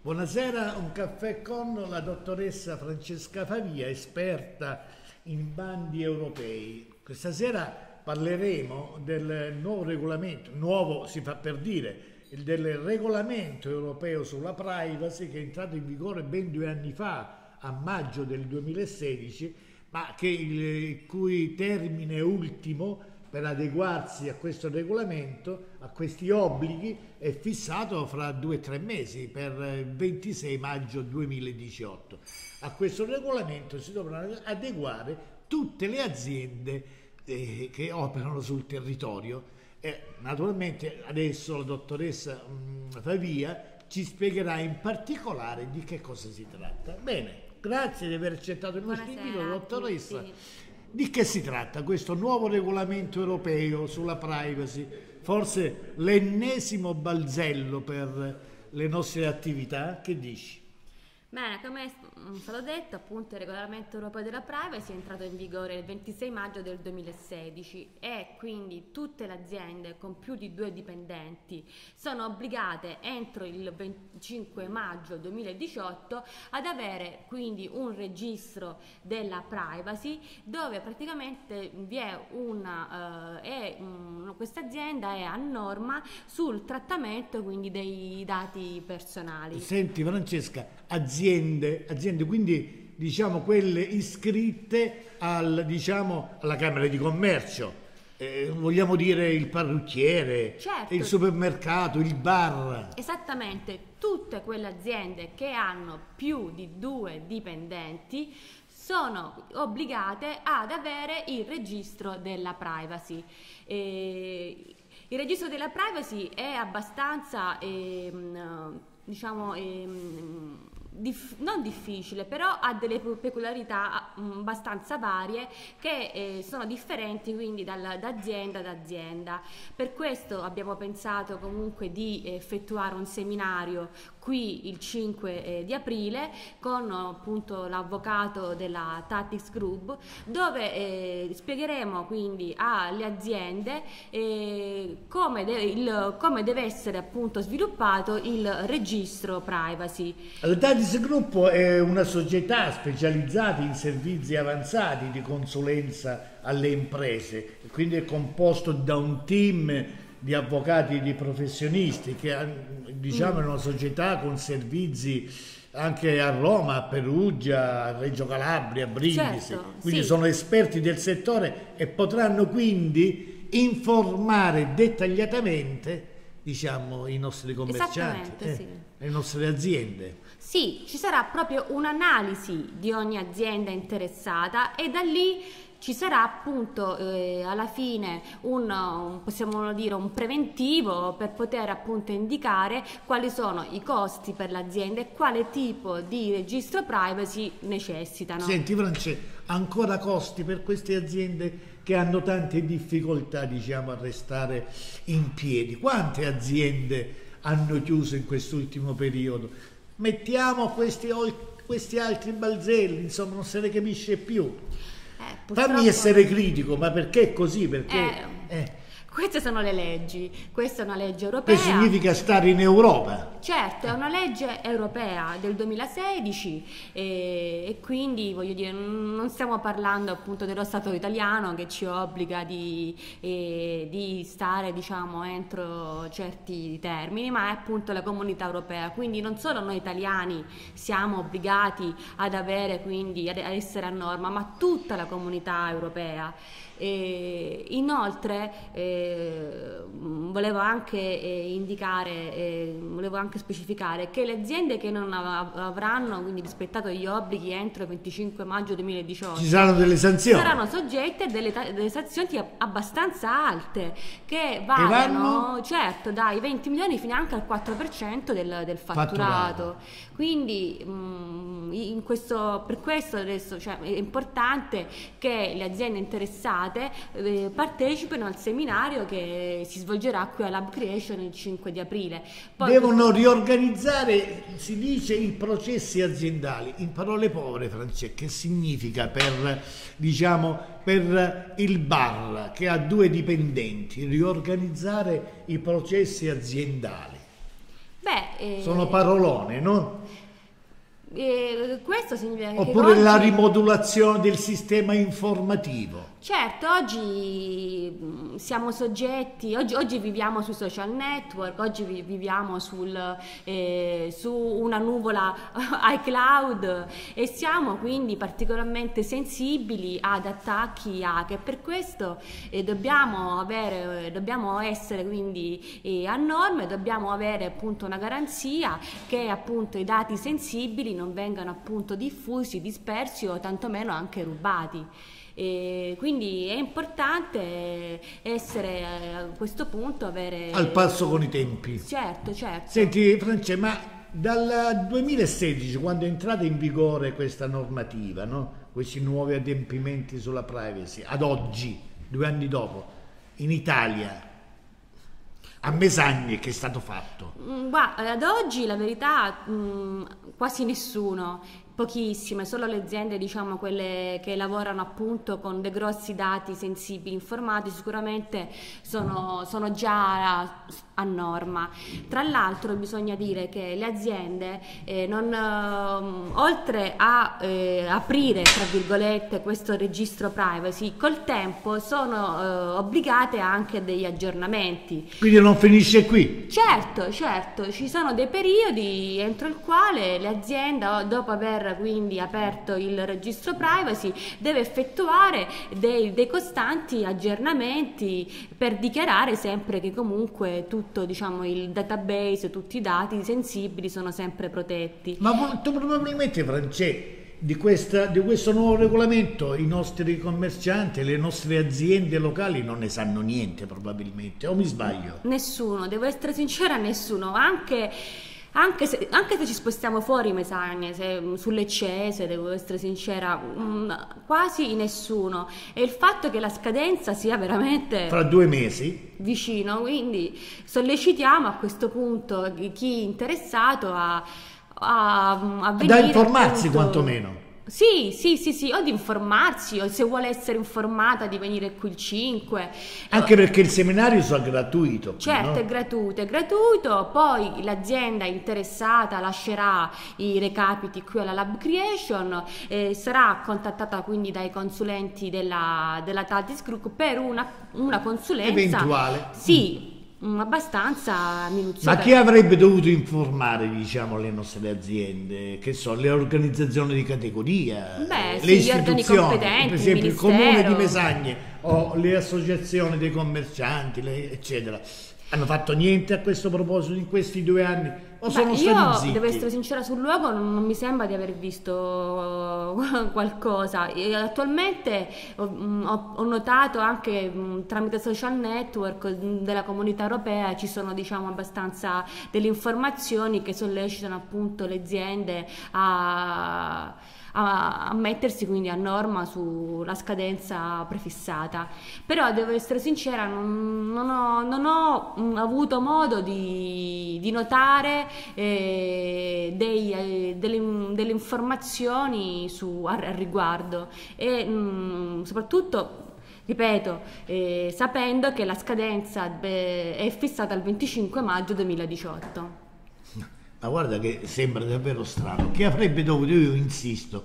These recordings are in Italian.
Buonasera, un caffè con la dottoressa Francesca Favia, esperta in bandi europei. Questa sera parleremo del nuovo regolamento, nuovo si fa per dire, del regolamento europeo sulla privacy che è entrato in vigore ben due anni fa, a maggio del 2016, ma che il cui termine ultimo per adeguarsi a questo regolamento, a questi obblighi, è fissato fra due o tre mesi, per il 26 maggio 2018. A questo regolamento si dovranno adeguare tutte le aziende eh, che operano sul territorio. E naturalmente adesso la dottoressa mh, mm, Favia ci spiegherà in particolare di che cosa si tratta. Bene, grazie di aver accettato il nostro invito, dottoressa. Di che si tratta questo nuovo regolamento europeo sulla privacy? Forse l'ennesimo balzello per le nostre attività? Che dici? Bene, come è stato detto, appunto il regolamento europeo della privacy è entrato in vigore il 26 maggio del 2016 e quindi tutte le aziende con più di due dipendenti sono obbligate entro il 25 maggio 2018 ad avere quindi un registro della privacy dove praticamente vi è una, eh, um, questa azienda è a norma sul trattamento quindi dei dati personali. Senti Francesca, azienda aziende, aziende quindi diciamo quelle iscritte al, diciamo, alla Camera di Commercio. Eh, vogliamo dire il parrucchiere, certo. il supermercato, il bar. Esattamente, tutte quelle aziende che hanno più di due dipendenti sono obbligate ad avere il registro della privacy. Eh, il registro della privacy è abbastanza, eh, diciamo, eh, dif- non difficile, però ha delle peculiarità mm, abbastanza varie che eh, sono differenti quindi dal, da azienda ad azienda. Per questo abbiamo pensato comunque di effettuare un seminario qui il 5 eh, di aprile con appunto l'avvocato della Tactics Group dove eh, spiegheremo quindi alle aziende eh, come, de- il, come, deve essere appunto sviluppato il registro privacy. La Tactics Group è una società specializzata in servizi avanzati di consulenza alle imprese, quindi è composto da un team di avvocati di professionisti che diciamo è una società con servizi anche a Roma, a Perugia, a Reggio Calabria, a Brindisi, certo, quindi sì. sono esperti del settore e potranno quindi informare dettagliatamente diciamo, i nostri commercianti, eh, sì. le nostre aziende. Sì, ci sarà proprio un'analisi di ogni azienda interessata e da lì ci sarà appunto eh, alla fine un, possiamo dire, un preventivo per poter appunto indicare quali sono i costi per l'azienda e quale tipo di registro privacy necessitano. Senti France, ancora costi per queste aziende che hanno tante difficoltà diciamo, a restare in piedi. Quante aziende hanno chiuso in quest'ultimo periodo? Mettiamo questi, questi altri balzelli, insomma non se ne capisce più. Eh, Fammi essere critico, ma perché è così? Perché... Eh, eh. Queste sono le leggi, questa è una legge europea. Che significa stare in Europa. Certo, è una legge europea del 2016 e, e, quindi voglio dire, non stiamo parlando appunto dello Stato italiano che ci obbliga di, eh, di stare diciamo entro certi termini, ma è appunto la comunità europea. Quindi non solo noi italiani siamo obbligati ad avere quindi ad essere a norma, ma tutta la comunità europea. E inoltre eh, volevo anche eh, indicare, eh, volevo anche specificare che le aziende che non avranno quindi rispettato gli obblighi entro il 25 maggio 2018 ci saranno delle sanzioni saranno soggette a delle, delle sanzioni abbastanza alte che vanno, certo dai 20 milioni fino anche al 4% del, del fatturato. fatturato. quindi mh, mm, questo, per questo adesso cioè, è importante che le aziende interessate eh, partecipino al seminario che si svolgerà qui a Lab Creation il 5 di aprile Poi devono questo riorganizzare, si dice, i processi aziendali. In parole povere, Francesca, che significa per, diciamo, per il bar che ha due dipendenti, riorganizzare i processi aziendali? Beh, eh, Sono parolone, no? Eh, questo significa Oppure che la rimodulazione del sistema informativo. Certo, oggi mm, siamo soggetti, oggi, oggi, viviamo sui social network, oggi viviamo sul, eh, su una nuvola iCloud e siamo quindi particolarmente sensibili ad attacchi hacker. Per questo eh, dobbiamo, avere, dobbiamo essere quindi eh, a norme, dobbiamo avere appunto una garanzia che appunto i dati sensibili non vengano appunto diffusi, dispersi o tantomeno anche rubati. E quindi è importante essere eh, a questo punto avere al passo con i tempi. Certo, certo. Senti France, ma dal 2016 quando è entrata in vigore questa normativa, no? questi nuovi adempimenti sulla privacy, ad oggi, due anni dopo, in Italia a Mesagni che è stato fatto? Mm, guarda, ad oggi la verità mh, mm, quasi nessuno pochissime, solo le aziende, diciamo quelle che lavorano appunto con dei grossi dati sensibili informati sicuramente sono, sono già a norma. Tra l'altro bisogna dire che le aziende eh, non, eh, oltre a eh, aprire tra virgolette questo registro privacy col tempo sono eh, obbligate anche a degli aggiornamenti. Quindi non finisce qui? Certo, certo, ci sono dei periodi entro il quale l'azienda dopo aver quindi aperto il registro privacy, deve effettuare dei, dei costanti aggiornamenti per dichiarare sempre che comunque tutto diciamo, il database, tutti i dati sensibili sono sempre protetti. Ma molto probabilmente Francesco di, questa, di, questo nuovo regolamento i nostri commercianti, le nostre aziende locali non ne sanno niente probabilmente, o mi sbaglio? Nessuno, devo essere sincera, nessuno, anche anche se, anche se, ci spostiamo fuori Mesagne, se, mm, sulle Cese, devo essere sincera, mh, mm, quasi nessuno. E il fatto che la scadenza sia veramente... Fra due mesi? Vicino, quindi sollecitiamo a questo punto chi è interessato a, a, a venire... Da informarsi appunto, quantomeno. Sì, sì, sì, sì, o di informarsi, o se vuole essere informata di venire qui il 5. Anche perché il seminario è gratuito. Certo, no? è gratuito, è gratuito, poi l'azienda interessata lascerà i recapiti qui alla Lab Creation, eh, sarà contattata quindi dai consulenti della, della Tatis Group per una, una consulenza. Eventuale. Sì, Mm, abbastanza minuziosa. Ma chi avrebbe dovuto informare diciamo, le nostre aziende? Che so, le organizzazioni di categoria, Beh, le sì, istituzioni, per esempio il, il comune di Mesagne o le associazioni dei commercianti, le, eccetera. Hanno fatto niente a questo proposito in questi due anni? O sono Beh, io, zitti? devo essere sincera sul luogo, non, non, mi sembra di aver visto qualcosa. E attualmente ho, mm, ho, ho, notato anche mm, tramite social network mm, della comunità europea ci sono diciamo abbastanza delle informazioni che sollecitano appunto le aziende a a, a mettersi quindi a norma sulla scadenza prefissata. Però devo essere sincera, non, non, ho, non ho, mm, avuto modo di, di notare eh, dei, eh, delle, delle, informazioni su, al, al riguardo e mh, mm, soprattutto ripeto, eh, sapendo che la scadenza beh, è fissata al 25 maggio 2018. Ma guarda che sembra davvero strano. Chi avrebbe dovuto, io insisto,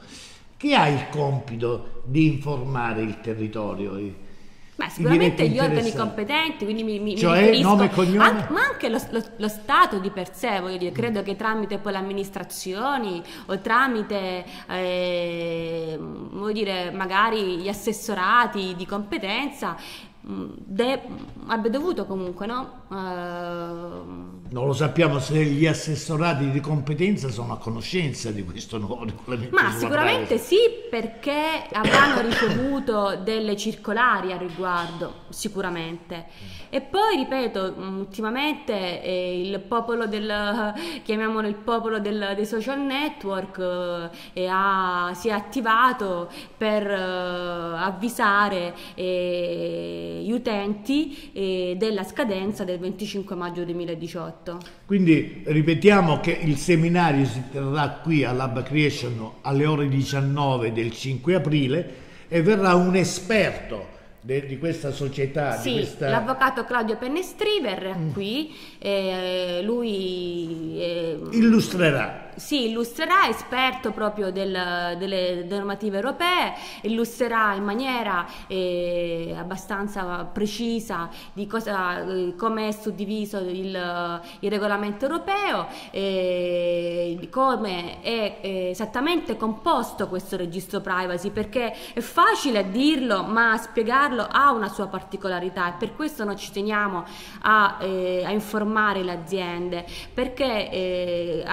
chi ha il compito di informare il territorio? Beh, sicuramente gli organi competenti, quindi mi, mi, cioè, mi nome e cognome? Anche, ma anche lo, lo, lo, Stato di per sé, voglio dire, credo che tramite poi le amministrazioni o tramite, eh, voglio dire, magari gli assessorati di competenza de- abbia dovuto comunque, no? Uh... Non lo sappiamo se gli assessorati di competenza sono a conoscenza di questo nuovo regolamento. Ma sicuramente sì, perché avranno ricevuto delle circolari a riguardo, sicuramente. E poi, ripeto, ultimamente eh, il popolo del, chiamiamolo il popolo del, dei social network, eh, ha, si è attivato per eh, avvisare eh, gli utenti eh, della scadenza del 25 maggio 2018. Quindi ripetiamo che il seminario si terrà qui all'Hub Creation alle ore 19 del 5 aprile e verrà un esperto de, di questa società. Sì, questa... l'avvocato Claudio Pennestriver mm. qui, eh, lui... Eh, illustrerà sì, illustrerà, esperto proprio del, delle normative europee, illustrerà in maniera eh, abbastanza precisa di cosa, eh, come è suddiviso il, il regolamento europeo, eh, come è eh, esattamente composto questo registro privacy, perché è facile dirlo, ma spiegarlo ha una sua particolarità e per questo noi ci teniamo a, eh, a informare le aziende, perché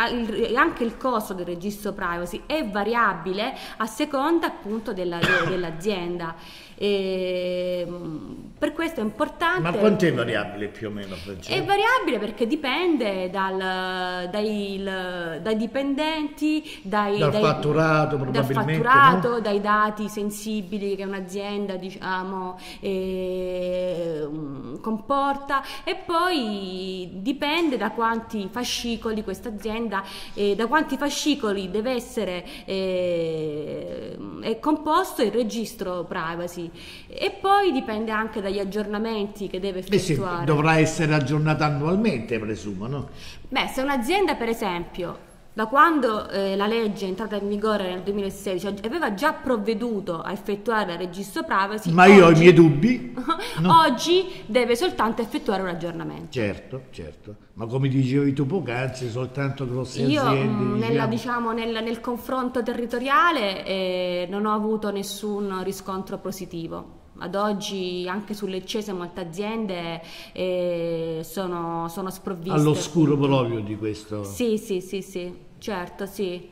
anche anche il costo del registro privacy è variabile a seconda appunto della, dell'azienda. E, ehm, per questo è importante. Ma quanto è variabile più o meno? Francesco? È variabile perché dipende dal, dai, dai, dipendenti, dai, dal, dai, fatturato, dal fatturato, no? dai dati sensibili che un'azienda diciamo, eh, comporta e poi dipende da quanti fascicoli questa azienda, eh, da quanti fascicoli deve essere eh, composto il registro privacy e poi dipende anche dagli aggiornamenti che deve effettuare. Eh sì, dovrà essere aggiornata annualmente, presumo, no? Beh, se un'azienda per esempio da quando eh, la legge è entrata in vigore nel 2016 aveva già provveduto a effettuare il registro privacy ma io ho i miei dubbi no. oggi deve soltanto effettuare un aggiornamento certo certo ma come dicevi tu poc'anzi soltanto grosse io, aziende mh, mm, nella, diciamo, nel, nel, confronto territoriale eh, non ho avuto nessun riscontro positivo ad oggi anche sull'Eccese molte aziende eh, sono, sono sprovviste. All'oscuro proprio di questo? Sì, sì, sì, sì, certo, sì.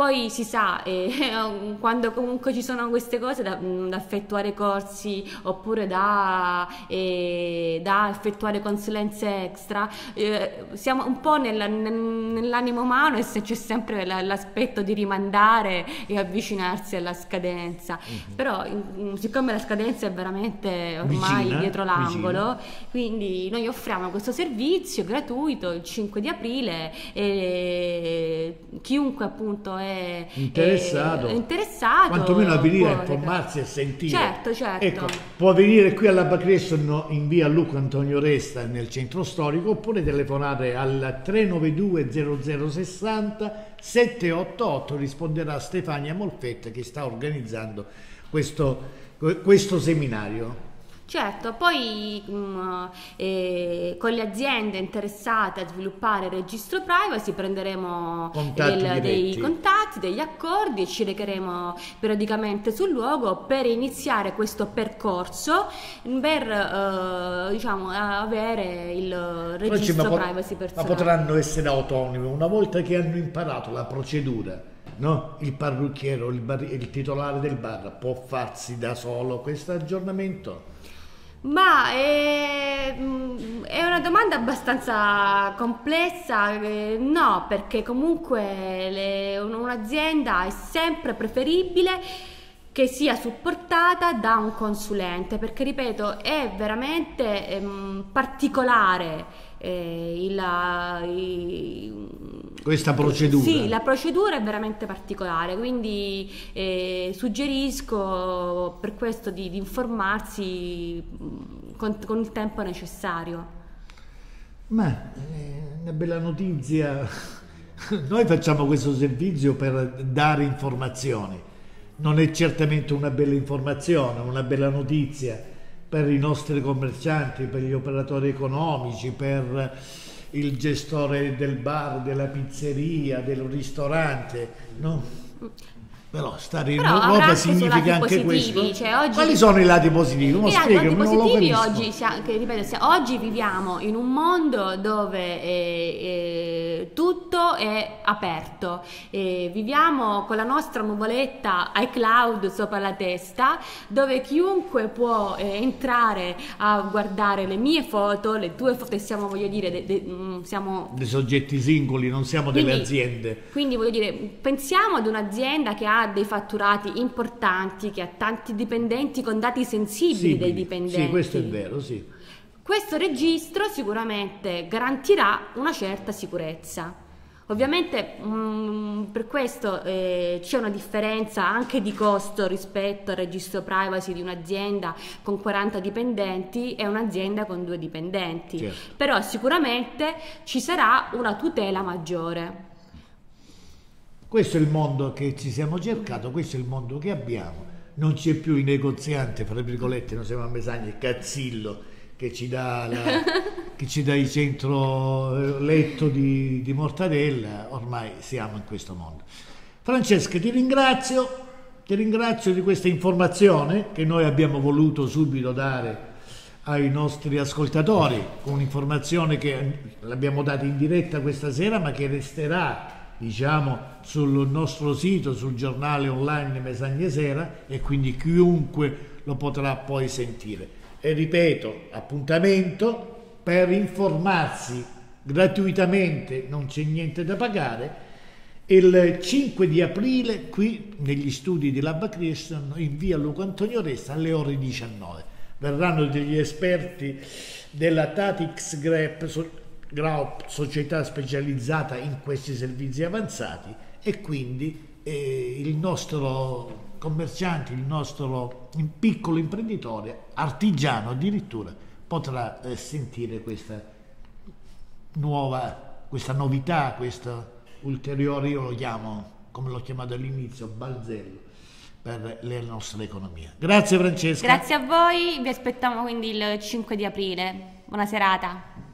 Poi si sa, eh, quando comunque ci sono queste cose da, da effettuare corsi oppure da, eh, da effettuare consulenze extra, eh, siamo un po' nella, nell'animo umano e se c'è sempre l'aspetto di rimandare e avvicinarsi alla scadenza. Mm-hmm. Però in, siccome la scadenza è veramente ormai vicina, dietro l'angolo, vicina. quindi noi offriamo questo servizio gratuito il 5 di aprile e chiunque appunto è interessato, è interessato quantomeno a venire a informarsi e sentire. Certo, certo. Ecco, può venire qui alla Bacresto in via Luca Antonio Resta nel centro storico oppure telefonare al 392 0060 788 risponderà Stefania Molfetta che sta organizzando questo, questo seminario. Certo, poi mh, mm, eh, con le aziende interessate a sviluppare il registro privacy prenderemo del, dei contatti, degli accordi e ci recheremo periodicamente sul luogo per iniziare questo percorso per eh, diciamo, avere il registro ma privacy personale. Ma potranno essere autonomi una volta che hanno imparato la procedura. No? il parrucchiero, il, bar, il titolare del bar può farsi da solo questo aggiornamento? Ma è, mm, è, una domanda abbastanza complessa, eh, no, perché comunque le, un'azienda è sempre preferibile che sia supportata da un consulente, perché ripeto, è veramente ehm, particolare eh, il, il, questa procedura. Sì, la procedura è veramente particolare, quindi eh, suggerisco per questo di, di informarsi con, con, il tempo necessario. Ma eh, una bella notizia, noi facciamo questo servizio per dare informazioni, non è certamente una bella informazione, una bella notizia per i nostri commercianti, per gli operatori economici, per il gestore del bar, della pizzeria, del ristorante, no? Però stare in Però Europa significa anche positivi, questo. Cioè oggi... Quali sono i lati positivi? I lati positivi oggi, che, ripeto, oggi viviamo in un mondo dove eh, eh, tutto è aperto. Eh, viviamo con la nostra nuvoletta iCloud sopra la testa, dove chiunque può eh, entrare a guardare le mie foto, le tue foto, siamo, voglio dire, de, de, mm, siamo... dei soggetti singoli, non siamo quindi, delle aziende. Quindi voglio dire, pensiamo ad un'azienda che ha dei fatturati importanti, che ha tanti dipendenti con dati sensibili sì, dei dipendenti. Sì, questo è vero, sì. Questo registro sicuramente garantirà una certa sicurezza. Ovviamente mh, mm, per questo eh, c'è una differenza anche di costo rispetto al registro privacy di un'azienda con 40 dipendenti e un'azienda con due dipendenti, certo. però sicuramente ci sarà una tutela maggiore. Questo è il mondo che ci siamo cercato, questo è il mondo che abbiamo. Non c'è più il negoziante, fra virgolette, non siamo a Mesagna, il cazzillo che ci dà, la, che ci dà il centro eh, letto di, di mortadella, ormai siamo in questo mondo. Francesca, ti ringrazio, ti ringrazio di questa informazione che noi abbiamo voluto subito dare ai nostri ascoltatori, un'informazione che l'abbiamo data in diretta questa sera, ma che resterà diciamo sul nostro sito, sul giornale online Mesagne Sera e quindi chiunque lo potrà poi sentire. E ripeto, appuntamento per informarsi gratuitamente, non c'è niente da pagare, il 5 di aprile qui negli studi di Lab Christian in via Luca Antonio Resta alle ore 19. Verranno degli esperti della Tatix Grep Graup, società specializzata in questi servizi avanzati e quindi eh, il nostro commerciante, il nostro piccolo imprenditore, artigiano addirittura, potrà eh, sentire questa nuova, questa novità, questo ulteriore, io lo chiamo, come l'ho chiamato all'inizio, balzello per la nostra economia. Grazie Francesca. Grazie a voi, vi aspettiamo quindi il 5 di aprile. Buona serata.